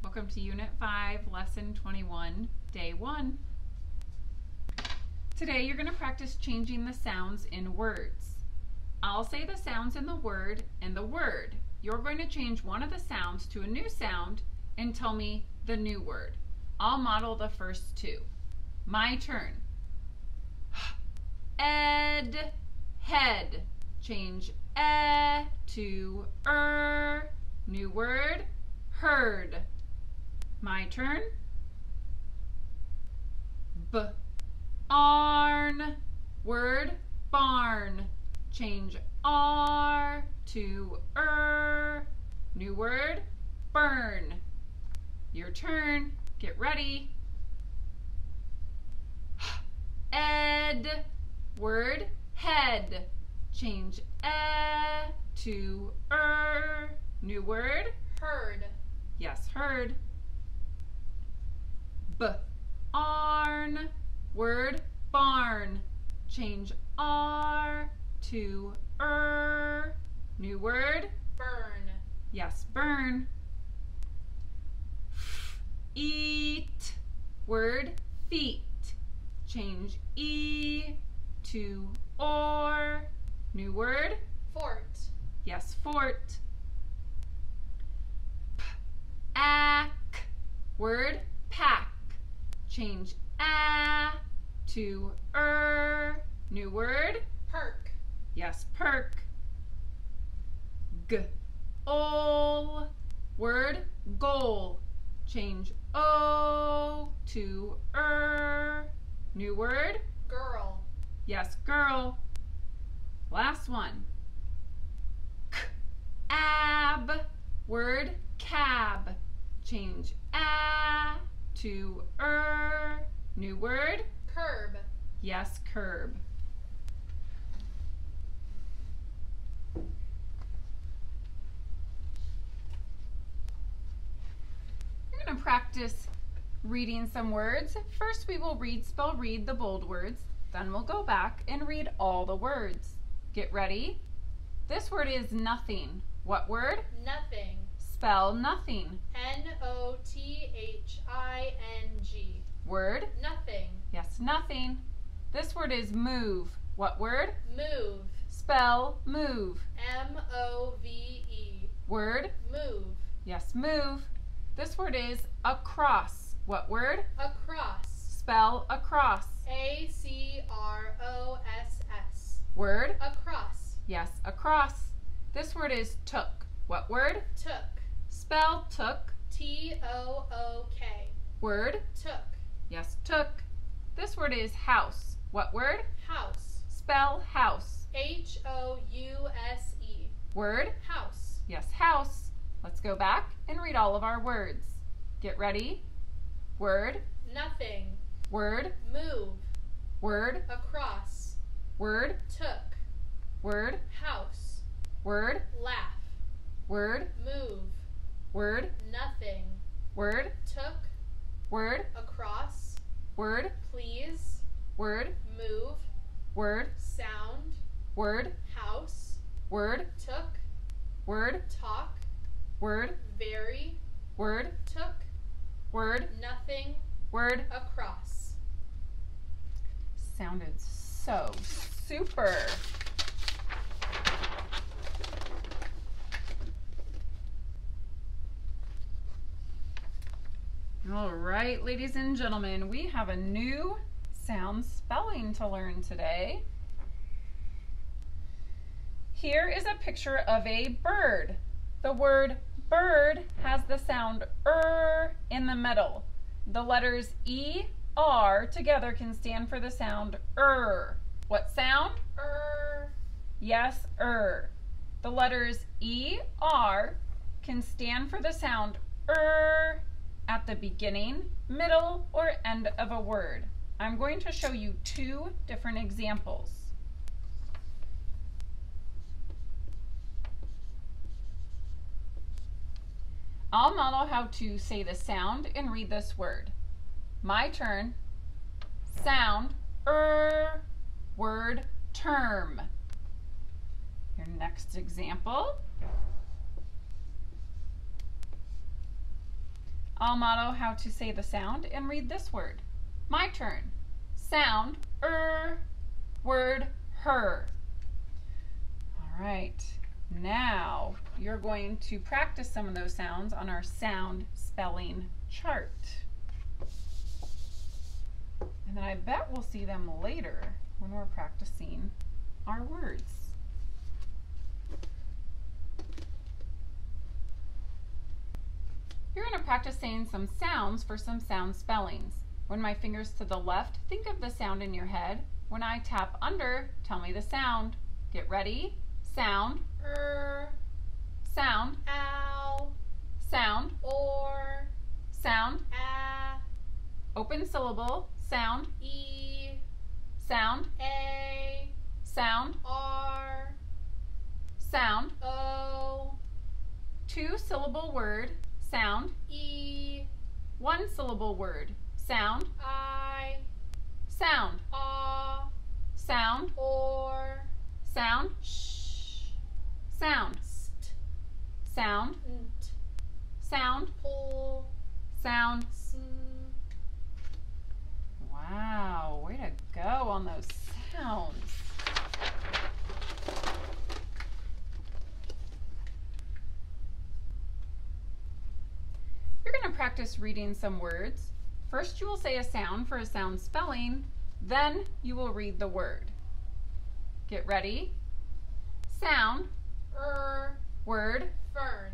Welcome to Unit 5, Lesson 21, Day 1. Today you're going to practice changing the sounds in words. I'll say the sounds in the word and the word. You're going to change one of the sounds to a new sound and tell me the new word. I'll model the first two. My turn. Ed, head. Change e to er. New word, heard. My turn. B, arn. Word, barn. Change R to er. New word, burn. Your turn. Get ready. Ed. Word, head. Change e to er. New word, Heard. yes, heard. B, arn. Word, barn. Change R to er. New word, Burn. yes, burn. Eat. Word, feet. Change E to or. New word, Fort. yes, fort. P, ack. Word, pack. Change a to er. New word, Perk. yes, perk. G, ol. Word, goal. Change o to er. New word, Girl. yes, girl. Last one. K, ab. Word, cab. Change a to er. New word, Curb. yes, curb. You're going to practice reading some words. First, we will read, spell, read the bold words. Then we'll go back and read all the words. Get ready. This word is nothing. What word? Nothing. Spell nothing. N O T H I N G. Word? Nothing. Yes, nothing. This word is move. What word? Move. Spell move. M O V E. Word? Move. Yes, move. This word is across. What word? Across. Spell across. A C R O S S. Word? Across. Yes, across. This word is took. What word? Took. Spell took. T O O K. Word? Took. Yes, took. This word is house. What word? House. Spell house. H O U S E. Word? House. Yes, house. Let's go back and read all of our words. Get ready. Word, Nothing. word, Move. word, Across. word, Took. word, House. word, Laugh. word, Move. Word, Nothing. word, Took. word, Across. word, Please. word, Move. word, Sound. word, House. word, Took. word, Talk. word, Very. word, Took. word, Nothing. word. Across. Sounded so super. All right, ladies and gentlemen, we have a new sound spelling to learn today. Here is a picture of a bird. The word bird has the sound er in the middle. The letters E, R together can stand for the sound er. What sound? Er. Yes, er. The letters E, R can stand for the sound er the beginning, middle, or end of a word. I'm going to show you two different examples. I'll model how to say the sound and read this word. My turn. Sound, er, word, term. Your next example. I'll model how to say the sound and read this word. My turn. Sound, er, word, her. All right. Now you're going to practice some of those sounds on our sound spelling chart. And then I bet we'll see them later when we're practicing our words. You're going to practice saying some sounds for some sound spellings. When my finger's to the left, think of the sound in your head. When I tap under, tell me the sound. Get ready. Sound. Er. Sound. Ow. Sound. Or. Sound. Ah. Open syllable. Sound. E. Sound. A. Sound. R. Sound. O. Two syllable word. Sound. E. One syllable word. Sound. I. Sound. Ah. Sound. Or. Sound. Sh. Sound. St. Sound. Nt. Sound. Pull. Sound. Sn. Wow, way to go on those sounds. You're going to practice reading some words. First, you will say a sound for a sound spelling, then you will read the word. Get ready. Sound, Er. word, Fern.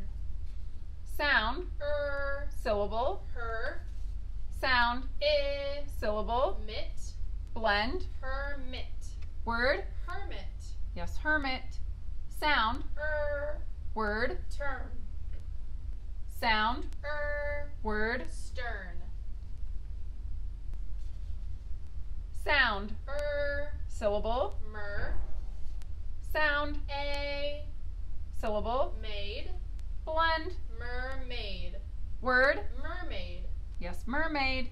sound, Er. syllable, Her. sound, I. syllable, Mit. blend, Hermit. word, Hermit. yes, hermit, sound, Er. word, Turn. Sound, Er. word, Stern. sound, Er. syllable, Mer. sound, A. syllable, Maid. blend, Mermaid. word, Mermaid. yes, mermaid,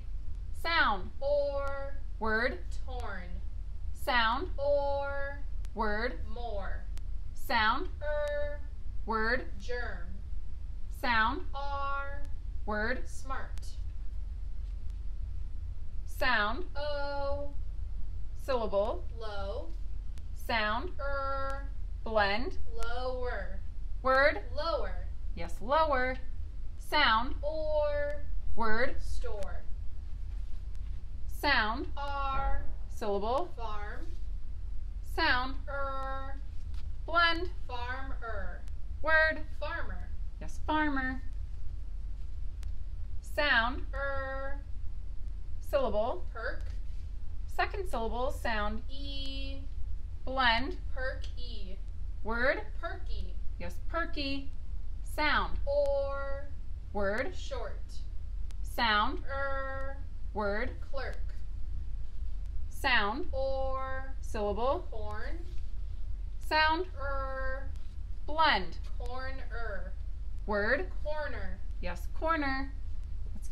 sound, Or. word, Torn. sound, Or. word, More. sound, Er. word, Germ. Sound, R. word, Smart. sound, O. syllable, Low. sound, Er. blend, Lower. word, Lower. yes, lower, sound, Or. word, Store. sound, R. syllable, Farm. sound, Er. blend, Farmer. word, Farmer. yes, farmer, sound, Er. syllable, Perk. second syllable, sound, E. blend, Perk E. word, Perky. yes, perky, sound, Or. word, Short. sound, Er. word, Clerk. sound, Or. syllable, Corn. sound, Er. blend, Corner. word, Corner. yes, corner.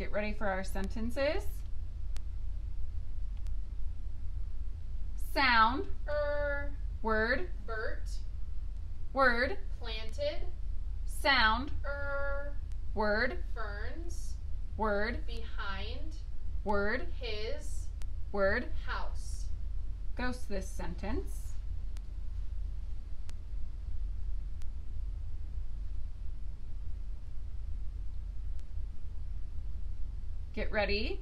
Get ready for our sentences. Sound, Er. word, Bert. word, Planted. sound, Er. word, Ferns. word, Behind. word, His. word. House. Ghost this sentence. Get ready.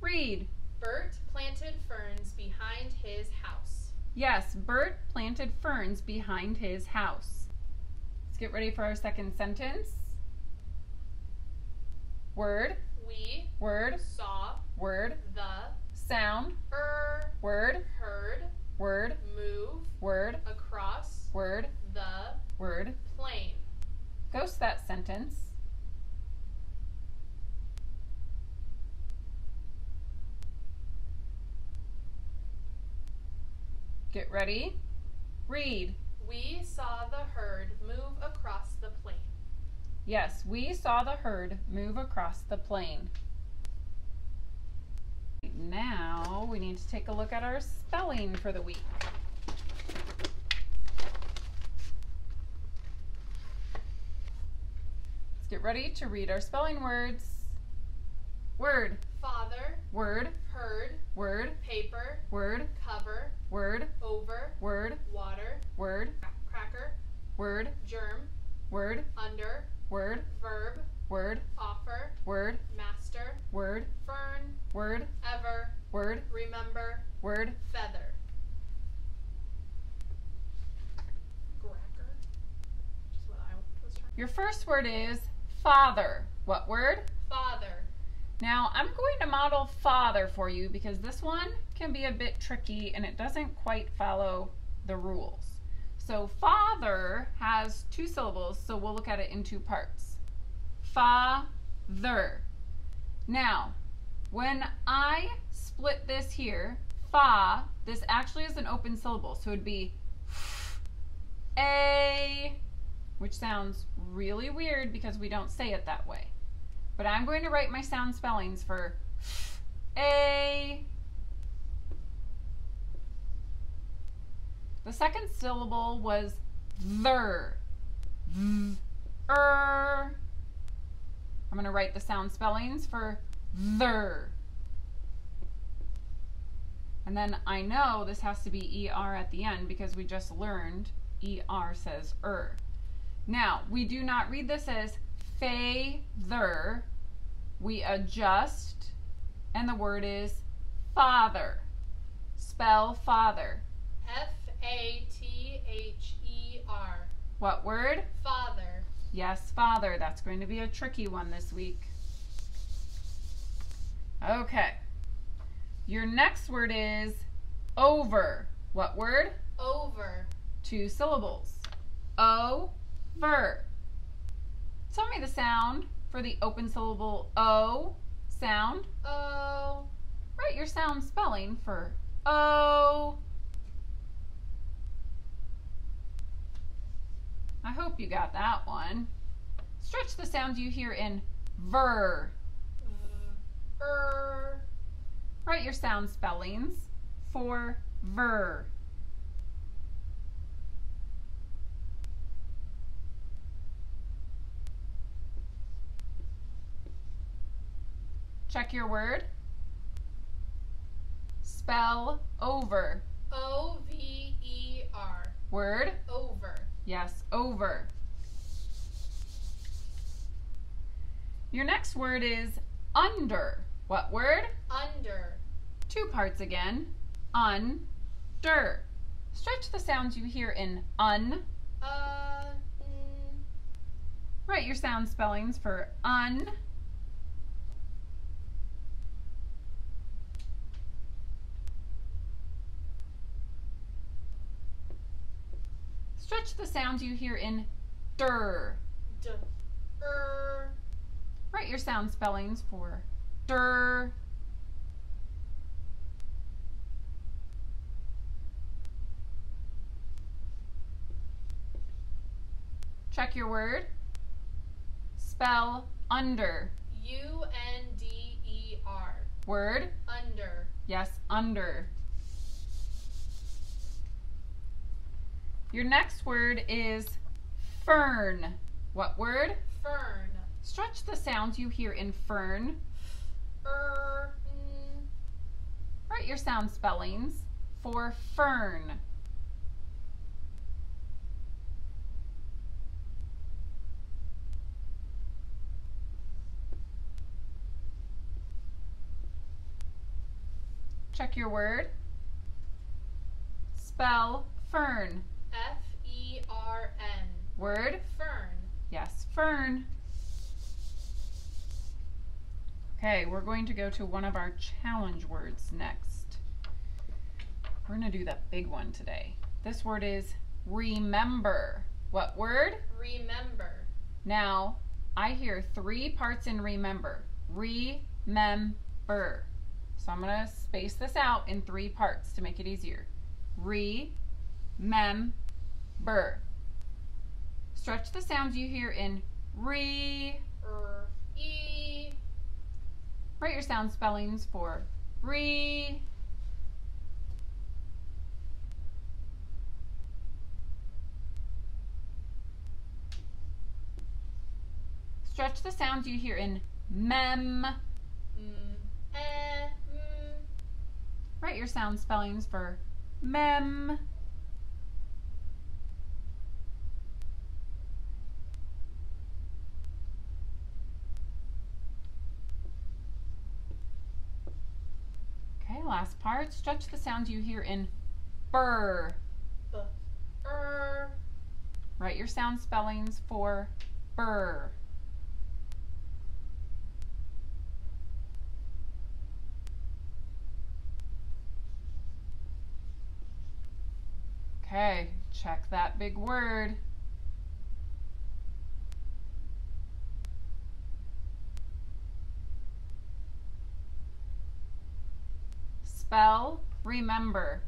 Read. Bert planted ferns behind his house. Yes, Bert planted ferns behind his house. Let's get ready for our second sentence. Word, We word, saw word, the sound, er word, herd word, move word, across word, the word. plain. Ghost that sentence. Get ready. Read. We saw the herd move across the plain. Yes, we saw the herd move across the plain. Now we need to take a look at our spelling for the week. Let's Get ready to read our spelling words. Word, Father, word, herd, word, paper, word, cover, word, over, word, water, word, cracker, word, germ, word, under, word, verb, word, offer, word, master, word, fern, word, ever, word, remember, word. feather. Cracker. Which is what I was trying. Your first word is father. What word? Father, Now, I'm going to model father for you because this one can be a bit tricky and it doesn't quite follow the rules. So, father has two syllables, so we'll look at it in two parts. Father. Now, when I split this here, fa, this actually is an open syllable, so it'd be a, which sounds really weird because we don't say it that way. But I'm going to write my sound spellings for a. The second syllable was ver. V, er. I'm going to write the sound spellings for ver. And then I know this has to be ER at the end because we just learned ER says er. Now, we do not read this as father. We adjust, and the word is father. Spell father. F A T H E R. What word? Father, Yes, father. That's going to be a tricky one this week. Okay. Your next word is over. What word? over, Two syllables. Over. Tell me the sound for the open syllable O sound. oh, Write your sound spelling for O. I hope you got that one. Stretch the sound you hear in ver. er, Write your sound spellings for ver. Check your word. Spell over. O V E R. Word. Over, Yes, over. Your next word is under. What word? under, Two parts again. Un-der. Stretch the sounds you hear in un. uh, mm, Write your sound spellings for un. Sounds you hear in der. d, er, Write your sound spellings for der. Check your word. Spell under. U N D E R. Word. Under, Yes, under. Your next word is fern. What word? fern, Stretch the sounds you hear in fern. er, mm, Write your sound spellings for fern. Check your word. Spell fern. F E R N. Word. Fern, Yes, fern. Okay, we're going to go to one of our challenge words next. We're going to do the big one today. This word is remember. What word? remember, Now, I hear three parts in remember. Remember. So I'm going to space this out in three parts to make it easier. Remember. Stretch the sounds you hear in re. er, E, Write your sound spellings for re. Stretch the sounds you hear in mem. Mm. Eh. Mm. Write your sound spellings for mem. Last part. Stretch the sounds you hear in burr. B. Er. Write your sound spellings for burr. Okay, check that big word. Spell remember.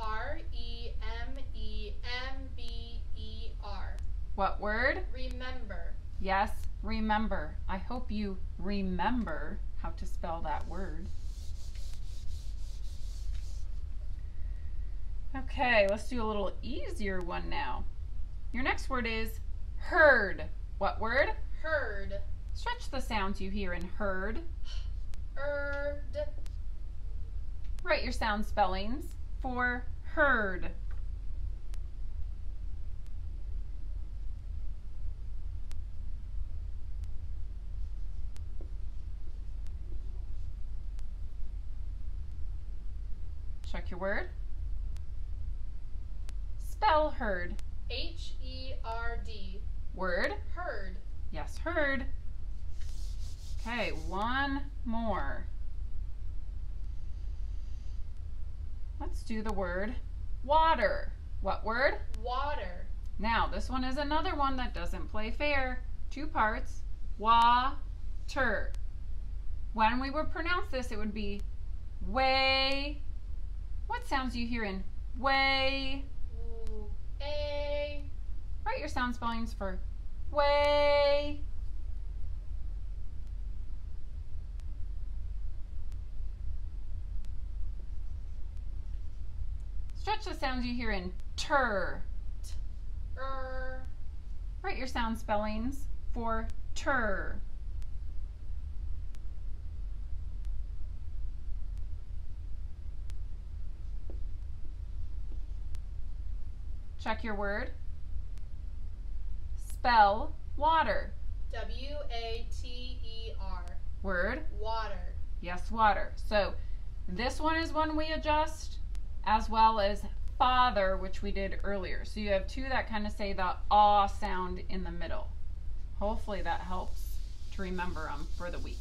R E M E M B E R. What word? Remember. Yes, remember. I hope you remember how to spell that word. Okay, let's do a little easier one now. Your next word is herd. What word? Herd. Stretch the sounds you hear in herd. Erd. Write your sound spellings for herd. Check your word. Spell herd. H E R D. Word. Herd. Yes, herd. Okay, one more. Let's do the word water. What word? Water. Now, this one is another one that doesn't play fair. Two parts. Wa-ter. When we would pronounce this, it would be way. What sounds do you hear in way? Ooh. A. Write your sound spellings for way. Stretch the sounds you hear in. Er. Write your sound spellings for ter. Check your word. Spell water. W A T E R. Word. Water. Yes, water. So this one is one we adjust, as well as father, which we did earlier. So you have two that kind of say the ah sound in the middle. Hopefully that helps to remember them for the week.